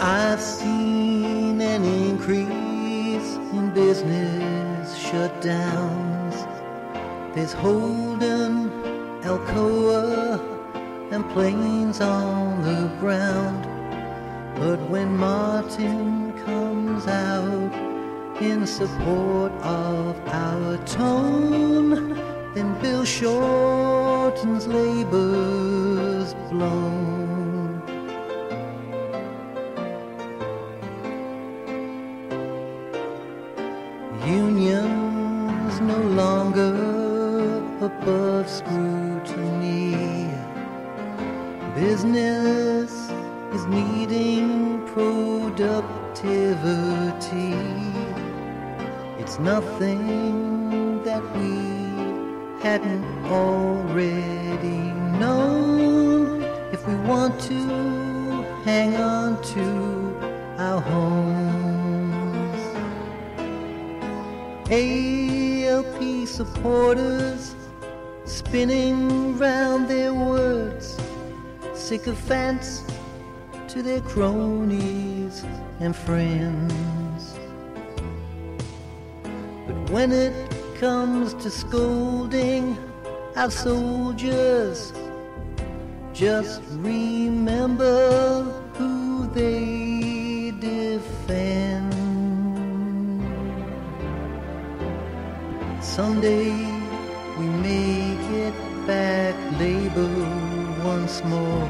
I've seen an increase in business shutdowns. There's Holden, Alcoa, and planes on the ground. But when Martin comes out in support of our tone, then Bill Shorten's labor's blown. Unions no longer above scrutiny. Business is needing productivity. It's nothing that we hadn't already known. If we want to hang on to our homes. ALP supporters spinning round their words, sycophants to their cronies and friends. But when it comes to scolding our soldiers, just remember Someday we may get back labor once more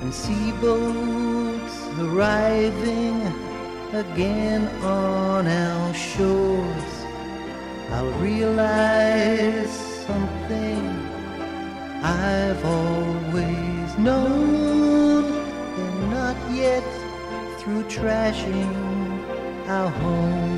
and see boats arriving again on our shores. I'll realize something I've always known. They're not yet through trashing our home.